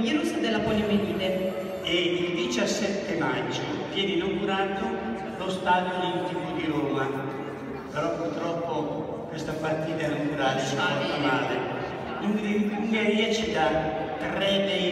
virus della poliomielite. E il 17 maggio viene inaugurato lo Stadio Olimpico di Roma, però purtroppo questa partita è inaugurata si porta male. L'Ungheria ci dà tre dei